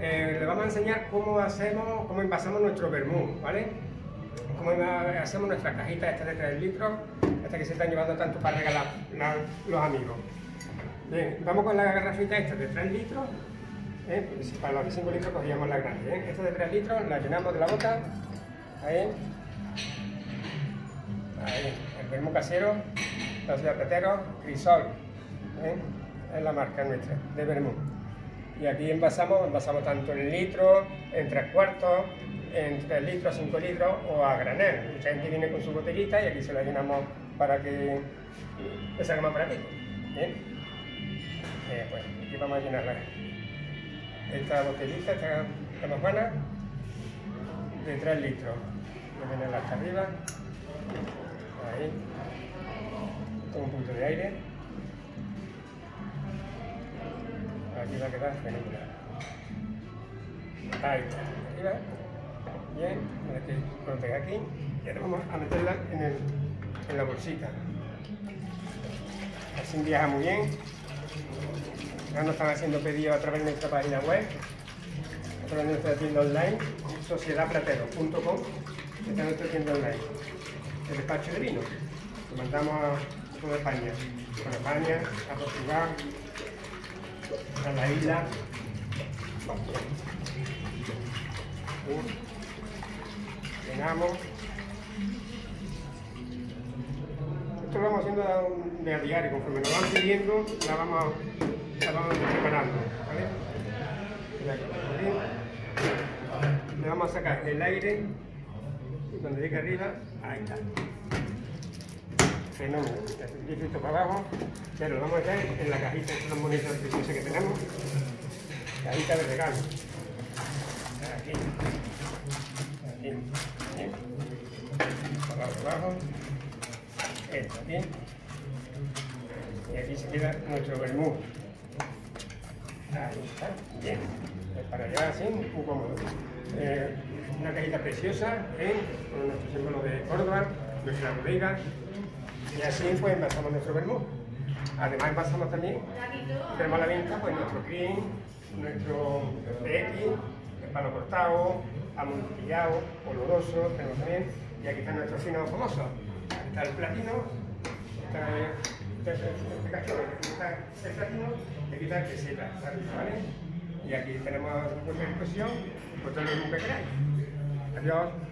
eh, le vamos a enseñar cómo hacemos, cómo envasamos nuestro vermú, ¿vale? Cómo hacemos nuestras cajitas estas de 3 litros, estas que se están llevando tanto para regalar los amigos. Bien, vamos con la garrafita esta de 3 litros, ¿eh? Pues para los de 5 litros cogíamos la grande, ¿eh? Esta de 3 litros la llenamos de la boca, ahí, ahí, el vermú casero, los de crisol, ¿eh? es la marca nuestra, de vermú. Y aquí envasamos, envasamos tanto en litros, en tres cuartos, en 3 litros, 5 litros o a granel. Mucha gente viene con su botellita y aquí se la llenamos para que le salga más aquí. ¿Bien? Eh, pues aquí vamos a llenarla. Esta botellita, esta, esta buena, de 3 litros. Voy a llenarla hasta arriba. Ahí. Con un punto de aire. Quedar fenomenal. Ahí está. Arriba. Bien, lo pegué aquí y ahora vamos a meterla en, el, en la bolsita. Así viaja muy bien. Ya nos están haciendo pedidos a través de nuestra página web, a través de nuestra tienda online, sociedadpratero.com, esta es nuestra tienda online. El despacho de vino. Lo mandamos a toda España. A España, a Portugal, a la isla. Llenamos. Esto lo vamos haciendo de a diario, conforme nos van pidiendo, la vamos, la vamos preparando. Le vamos a sacar el aire y cuando llegue arriba, ahí está. Fenómeno. Listo para abajo, pero lo vamos a echar en la cajita, estas son bonitas preciosa que tenemos. Cajita de regalo. Aquí. Aquí. Bien. Para abajo. Esto aquí. Y aquí se queda nuestro vermú. Ahí está. Bien. Para llevar así, muy cómodo. Eh, una cajita preciosa ¿eh? con nuestro símbolo de Córdoba, nuestra bodega. Y así pues envasamos nuestro vermú. Además envasamos también, tenemos la venta pues nuestro cream, nuestro PX, el palo cortado, amontillado, oloroso, tenemos también, y aquí está nuestro fino famoso. Aquí está el platino, está el, este cachorro, aquí está el platino y aquí está el ¿vale? Y aquí tenemos nuestra disposición, vosotros lo que queráis. Adiós.